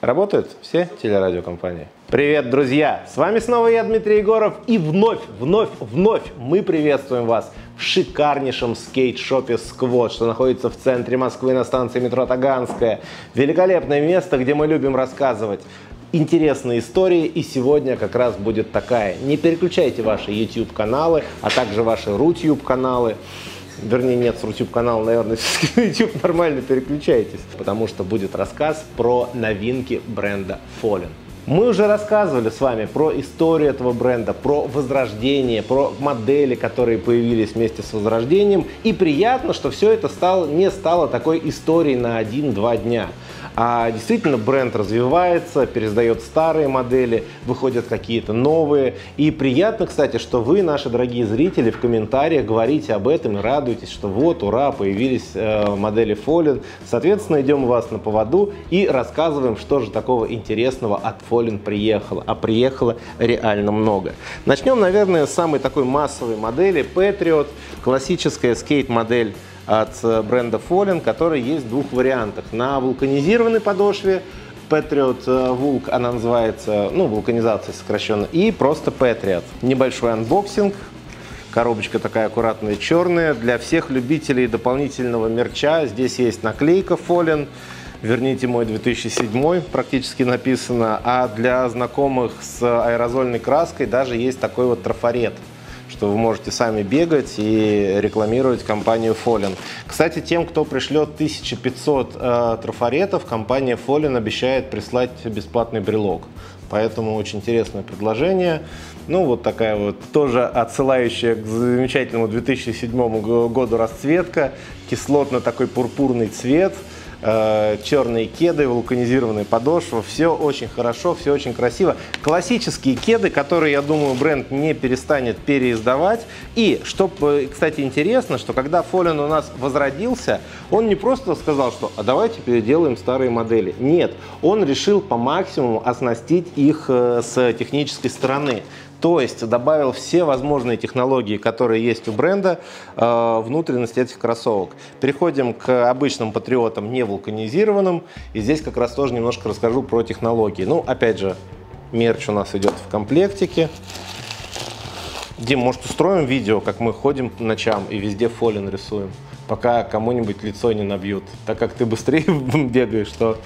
Работают все телерадиокомпании. Привет, друзья! С вами снова я, Дмитрий Егоров, и вновь, вновь, вновь мы приветствуем вас в шикарнейшем скейт-шопе Сквот, что находится в центре Москвы на станции метро Таганская. Великолепное место, где мы любим рассказывать интересные истории, и сегодня как раз будет такая. Не переключайте ваши YouTube-каналы, а также ваши RuTube-каналы вернее нет, с YouTube канала, наверное, на YouTube нормально переключайтесь, потому что будет рассказ про новинки бренда Fallen. Мы уже рассказывали с вами про историю этого бренда, про возрождение, про модели, которые появились вместе с возрождением. И приятно, что все это стало, не стало такой историей на один-два дня. А действительно бренд развивается, пересдает старые модели, выходят какие-то новые. И приятно, кстати, что вы, наши дорогие зрители, в комментариях говорите об этом и радуетесь, что вот, ура, появились э, модели Fallen. Соответственно, идем у вас на поводу и рассказываем, что же такого интересного от Fallen приехало. А приехало реально много. Начнем, наверное, с самой такой массовой модели Patriot, классическая скейт-модель от э, бренда Fallen, который есть в двух вариантах. На вулканизированной подошве Patriot э, Vulc, она называется, ну, вулканизация сокращенно, и просто Patriot. Небольшой анбоксинг, коробочка такая аккуратная черная. Для всех любителей дополнительного мерча здесь есть наклейка Fallen, верните мой 2007 практически написано, а для знакомых с аэрозольной краской даже есть такой вот трафарет – что вы можете сами бегать и рекламировать компанию Fallen. Кстати, тем, кто пришлет 1500 э, трафаретов, компания Fallen обещает прислать бесплатный брелок. Поэтому очень интересное предложение. Ну, вот такая вот тоже отсылающая к замечательному 2007 году расцветка. Кислотно такой пурпурный цвет – черные кеды, вулканизированная подошва. Все очень хорошо, все очень красиво. Классические кеды, которые, я думаю, бренд не перестанет переиздавать. И, что, э, кстати, интересно, что когда Фолин у нас возродился, он не просто сказал, что а давайте переделаем старые модели. Нет, он решил по максимуму оснастить их э, с технической стороны. То есть добавил все возможные технологии, которые есть у бренда, э, внутренность этих кроссовок. Переходим к обычным патриотам, не вулканизированным. И здесь как раз тоже немножко расскажу про технологии. Ну, опять же, мерч у нас идет в комплектике. Дим, может, устроим видео, как мы ходим по ночам и везде фолин рисуем, пока кому-нибудь лицо не набьют. Так как ты быстрее бегаешь, что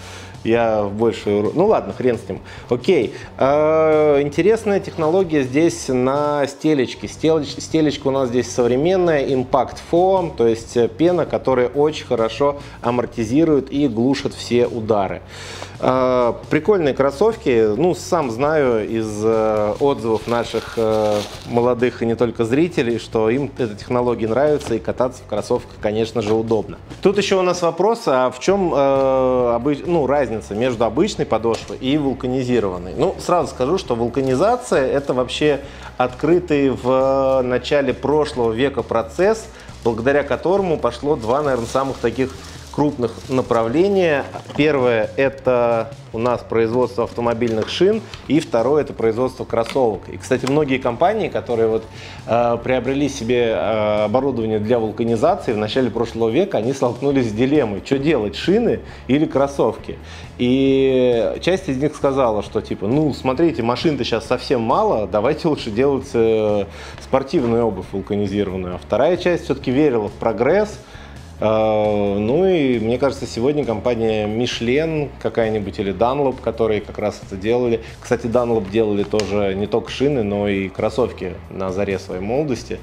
я больше... Ну ладно, хрен с ним. Окей. Э, интересная технология здесь на стелечке. Стелеч, стелечка у нас здесь современная, Impact Foam, то есть пена, которая очень хорошо амортизирует и глушит все удары. Э, прикольные кроссовки. Ну, сам знаю из э, отзывов наших молодых и не только зрителей, что им эта технология нравится и кататься в кроссовках, конечно же, удобно. Тут еще у нас вопрос, а в чем ну, разница разница между обычной подошвой и вулканизированной? Ну, сразу скажу, что вулканизация – это вообще открытый в начале прошлого века процесс, благодаря которому пошло два, наверное, самых таких крупных направления. Первое – это у нас производство автомобильных шин, и второе – это производство кроссовок. И, кстати, многие компании, которые вот, э, приобрели себе э, оборудование для вулканизации в начале прошлого века, они столкнулись с дилеммой, что делать, шины или кроссовки. И часть из них сказала, что типа, ну, смотрите, машин-то сейчас совсем мало, давайте лучше делать э, спортивную обувь вулканизированную. А вторая часть все-таки верила в прогресс, ну и мне кажется, сегодня компания Michelin какая-нибудь или Dunlop, которые как раз это делали. Кстати, Dunlop делали тоже не только шины, но и кроссовки на заре своей молодости.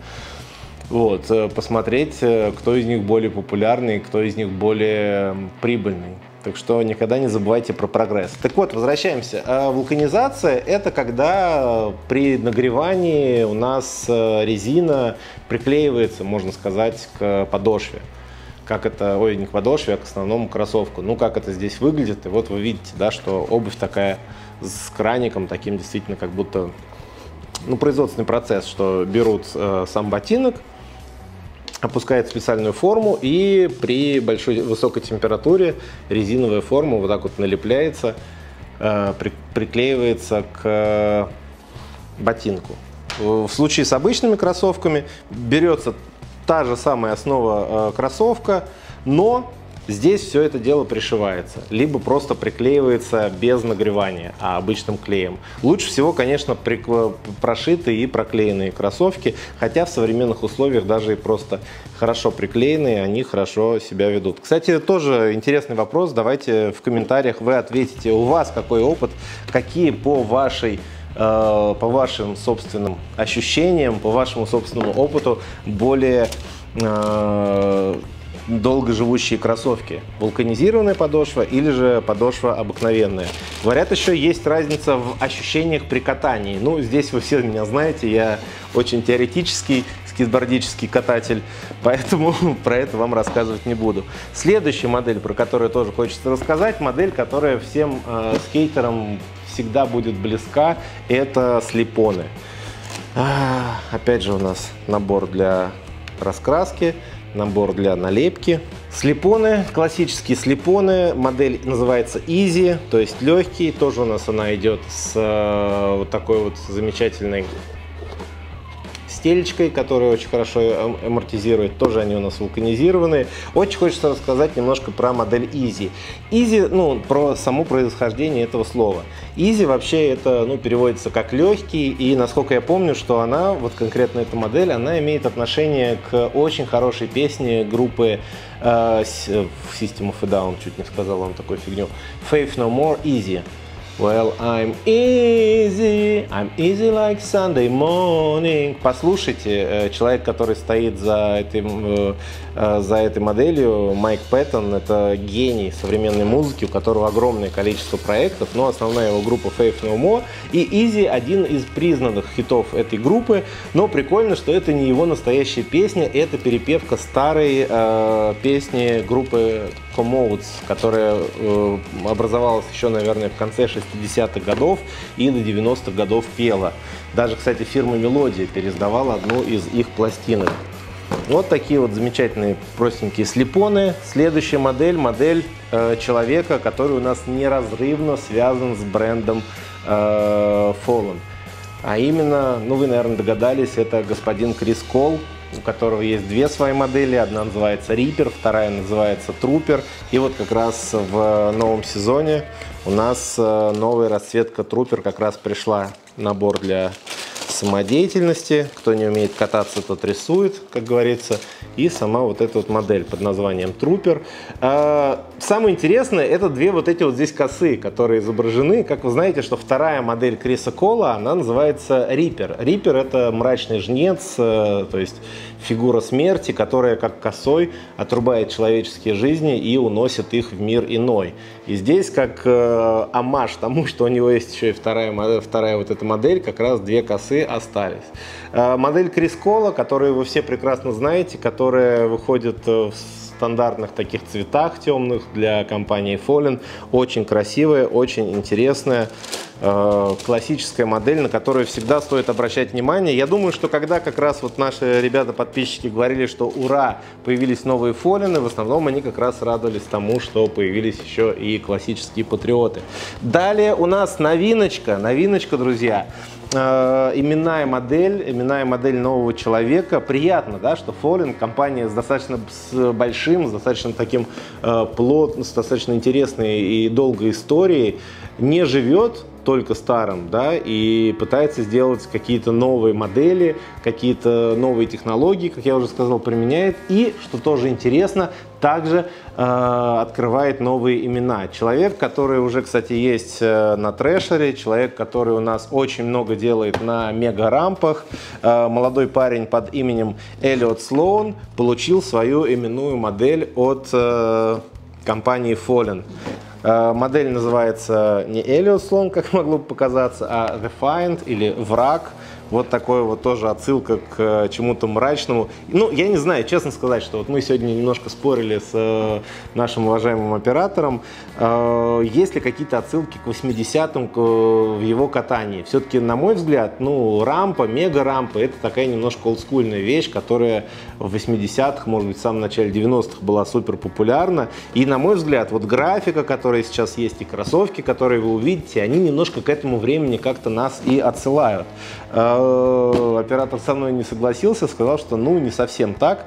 Вот, э, посмотреть, э, кто из них более популярный, кто из них более прибыльный. Так что никогда не забывайте про прогресс. Так вот, возвращаемся. А вулканизация – это когда при нагревании у нас э, резина приклеивается, можно сказать, к подошве как это, ой, не к подошве, а к основному кроссовку. Ну, как это здесь выглядит. И вот вы видите, да, что обувь такая с краником, таким действительно как будто, ну, производственный процесс, что берут э, сам ботинок, опускают специальную форму и при большой высокой температуре резиновая форма вот так вот налепляется, э, при, приклеивается к ботинку. В случае с обычными кроссовками берется та же самая основа э, кроссовка, но Здесь все это дело пришивается, либо просто приклеивается без нагревания, а обычным клеем. Лучше всего, конечно, прошитые и проклеенные кроссовки, хотя в современных условиях даже и просто хорошо приклеенные, они хорошо себя ведут. Кстати, тоже интересный вопрос, давайте в комментариях вы ответите, у вас какой опыт, какие по вашей по вашим собственным ощущениям, по вашему собственному опыту более э, долгоживущие кроссовки. Вулканизированная подошва или же подошва обыкновенная. Говорят, еще есть разница в ощущениях при катании. Ну, здесь вы все меня знаете, я очень теоретический скейтбордический кататель, поэтому про это вам рассказывать не буду. Следующая модель, про которую тоже хочется рассказать, модель, которая всем э, скейтерам всегда будет близка, это слепоны. А, опять же у нас набор для раскраски набор для налепки. Слепоны, классические слепоны, модель называется Easy, то есть легкий, тоже у нас она идет с э, вот такой вот замечательной стелечкой, которая очень хорошо амортизирует. Тоже они у нас вулканизированные. Очень хочется рассказать немножко про модель Easy. Easy, ну, про само происхождение этого слова. Easy вообще это, ну, переводится как легкий, и насколько я помню, что она, вот конкретно эта модель, она имеет отношение к очень хорошей песне группы э, System of a Down, чуть не сказал вам такую фигню, Faith No More Easy. Well, I'm easy, I'm easy like Sunday morning. Послушайте, э, человек, который стоит за, этим, э, за этой моделью, Майк Пэттон, это гений современной музыки, у которого огромное количество проектов, но основная его группа Faith No More. И Easy один из признанных хитов этой группы, но прикольно, что это не его настоящая песня, это перепевка старой э, песни группы Commodes, которая э, образовалась еще, наверное, в конце 60-х годов и до 90-х годов пела. Даже, кстати, фирма Мелодия пересдавала одну из их пластинок. Вот такие вот замечательные простенькие слепоны. Следующая модель, модель э, человека, который у нас неразрывно связан с брендом э, Fallen. А именно, ну вы, наверное, догадались, это господин Крис Кол, у которого есть две свои модели. Одна называется Reaper, вторая называется Trooper. И вот как раз в новом сезоне у нас э, новая расцветка Trooper как раз пришла. Набор для самодеятельности. Кто не умеет кататься, тот рисует, как говорится. И сама вот эта вот модель под названием Трупер. А, самое интересное, это две вот эти вот здесь косы, которые изображены. Как вы знаете, что вторая модель Криса Кола, она называется Рипер. Рипер это мрачный жнец, э, то есть фигура смерти, которая как косой отрубает человеческие жизни и уносит их в мир иной. И здесь как э, амаш тому, что у него есть еще и вторая, вторая вот эта модель, как раз две косы остались. Э, модель Крискола, которую вы все прекрасно знаете, которая выходит э, в стандартных таких цветах темных для компании Fallen. Очень красивая, очень интересная. Э, классическая модель, на которую всегда стоит обращать внимание. Я думаю, что когда как раз вот наши ребята-подписчики говорили, что ура, появились новые фолины, в основном они как раз радовались тому, что появились еще и классические патриоты. Далее у нас новиночка, новиночка, друзья э, именная модель, именная модель нового человека. Приятно, да, что Fallen, компания с достаточно с большим, с достаточно таким э, плотным, с достаточно интересной и долгой историей, не живет только старым, да, и пытается сделать какие-то новые модели, какие-то новые технологии, как я уже сказал, применяет. И, что тоже интересно, также э, открывает новые имена. Человек, который уже, кстати, есть э, на трэшере, человек, который у нас очень много делает на мега-рампах, э, молодой парень под именем Эллиот Слоун получил свою именную модель от э, компании Fallen. Э, модель называется не Элиот слон, как могло бы показаться, а The Find или Враг. Вот такое вот тоже отсылка к э, чему-то мрачному. Ну, я не знаю, честно сказать, что вот мы сегодня немножко спорили с э, нашим уважаемым оператором. Есть ли какие-то отсылки к 80-м в его катании? Все-таки, на мой взгляд, ну, рампа, мега-рампа, это такая немножко олдскульная вещь, которая в 80-х, может быть, в самом начале 90-х была супер популярна. И, на мой взгляд, вот графика, которая сейчас есть, и кроссовки, которые вы увидите, они немножко к этому времени как-то нас и отсылают. Э, оператор со мной не согласился, сказал, что ну не совсем так.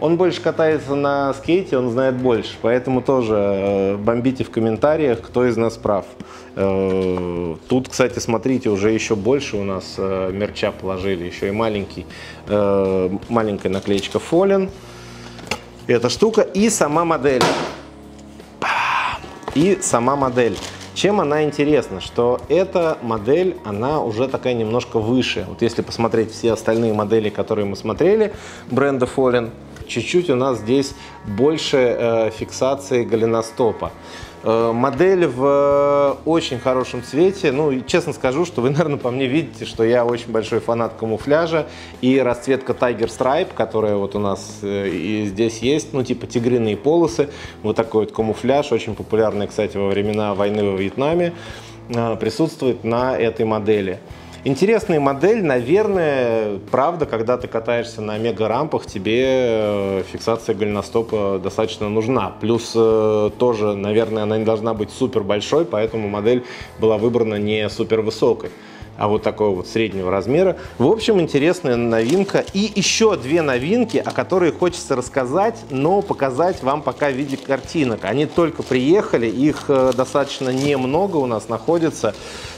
Он больше катается на скейте, он знает больше, поэтому тоже э, бомбите в комментариях, кто из нас прав. Э, тут, кстати, смотрите, уже еще больше у нас э, мерча положили, еще и маленький, маленькая наклеечка Fallen. Эта штука и сама модель. И сама модель. Чем она интересна? Что эта модель, она уже такая немножко выше. Вот если посмотреть все остальные модели, которые мы смотрели, бренда Fallen, чуть-чуть у нас здесь больше э, фиксации голеностопа. Э, модель в э, очень хорошем цвете. Ну, и честно скажу, что вы, наверное, по мне видите, что я очень большой фанат камуфляжа. И расцветка Tiger Stripe, которая вот у нас э, и здесь есть, ну, типа тигриные полосы. Вот такой вот камуфляж, очень популярный, кстати, во времена войны во Вьетнаме, присутствует на этой модели. Интересная модель, наверное, правда, когда ты катаешься на мега-рампах, тебе э, фиксация голеностопа достаточно нужна. Плюс э, тоже, наверное, она не должна быть супер большой, поэтому модель была выбрана не супер высокой а вот такого вот среднего размера. В общем, интересная новинка. И еще две новинки, о которых хочется рассказать, но показать вам пока в виде картинок. Они только приехали, их э, достаточно немного у нас находится.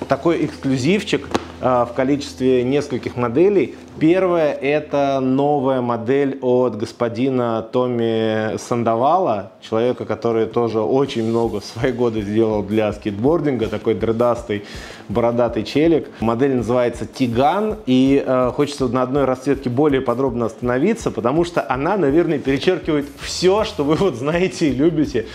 Такой эксклюзивчик э, в количестве нескольких моделей. Первая это новая модель от господина Томми Сандавала, человека, который тоже очень много в свои годы сделал для скейтбординга, такой дредастый, бородатый челик. Модель называется Тиган, и э, хочется на одной расцветке более подробно остановиться, потому что она, наверное, перечеркивает все, что вы вот знаете и любите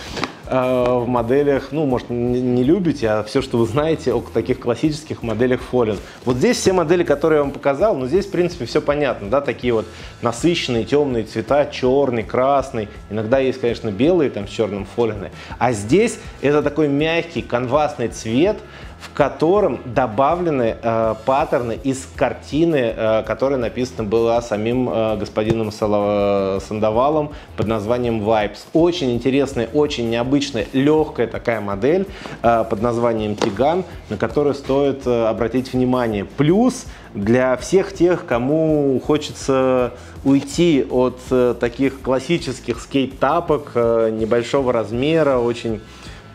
в моделях, ну, может, не любите, а все, что вы знаете о таких классических моделях Fallen. Вот здесь все модели, которые я вам показал, но здесь, в принципе, все понятно, да, такие вот насыщенные темные цвета, черный, красный, иногда есть, конечно, белые там с черным Fallen, а здесь это такой мягкий канвасный цвет, в котором добавлены э, паттерны из картины, э, которая написана была самим э, господином Сандовалом под названием Vibes. Очень интересная, очень необычная, легкая такая модель э, под названием Тиган, на которую стоит э, обратить внимание. Плюс для всех тех, кому хочется уйти от э, таких классических скейт-тапок небольшого размера, очень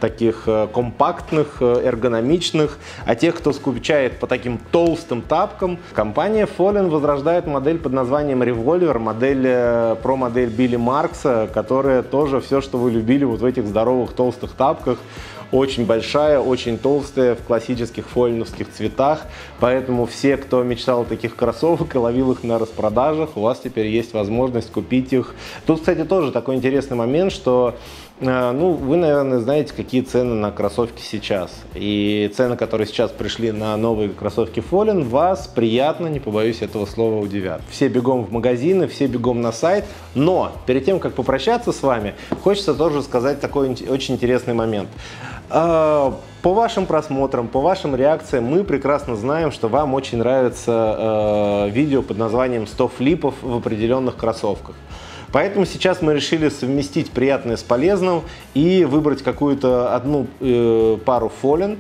таких э, компактных, э, эргономичных, а тех, кто скучает по таким толстым тапкам, компания Fallen возрождает модель под названием Revolver, модель, э, про модель Билли Маркса, которая тоже все, что вы любили вот в этих здоровых толстых тапках, очень большая, очень толстая, в классических фольновских цветах. Поэтому все, кто мечтал о таких кроссовок и ловил их на распродажах, у вас теперь есть возможность купить их. Тут, кстати, тоже такой интересный момент, что ну, вы, наверное, знаете, какие цены на кроссовки сейчас. И цены, которые сейчас пришли на новые кроссовки Fallen, вас приятно, не побоюсь этого слова, удивят. Все бегом в магазины, все бегом на сайт. Но перед тем, как попрощаться с вами, хочется тоже сказать такой очень интересный момент. Э, по вашим просмотрам, по вашим реакциям мы прекрасно знаем, что вам очень нравится э, видео под названием 100 флипов в определенных кроссовках. Поэтому сейчас мы решили совместить приятное с полезным и выбрать какую-то одну э, пару фолен,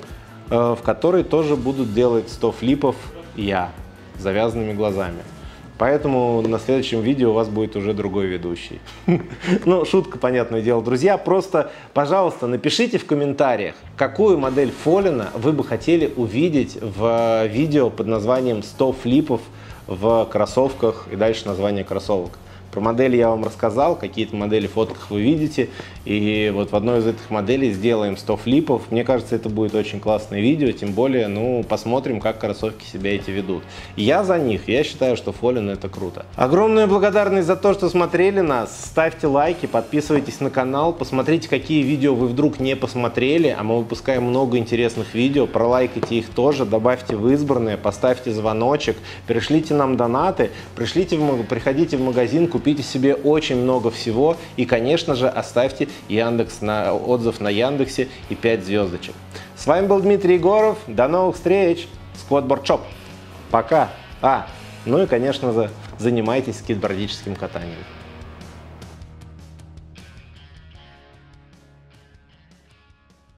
э, в которой тоже будут делать 100 флипов я с завязанными глазами. Поэтому на следующем видео у вас будет уже другой ведущий. Ну, шутка, понятное дело. Друзья, просто, пожалуйста, напишите в комментариях, какую модель Фолина вы бы хотели увидеть в видео под названием 100 флипов в кроссовках и дальше название кроссовок. Про модели я вам рассказал, какие-то модели в фотках вы видите. И вот в одной из этих моделей сделаем 100 флипов. Мне кажется, это будет очень классное видео, тем более, ну, посмотрим, как кроссовки себя эти ведут. Я за них, я считаю, что Фолин это круто. Огромная благодарность за то, что смотрели нас. Ставьте лайки, подписывайтесь на канал, посмотрите, какие видео вы вдруг не посмотрели, а мы выпускаем много интересных видео. Пролайкайте их тоже, добавьте в избранные, поставьте звоночек, пришлите нам донаты, пришлите в, приходите в магазин, купите купите себе очень много всего и, конечно же, оставьте Яндекс на отзыв на Яндексе и 5 звездочек. С вами был Дмитрий Егоров. До новых встреч. Сквотборд. Пока. А, ну и, конечно же, занимайтесь скейтбордическим катанием.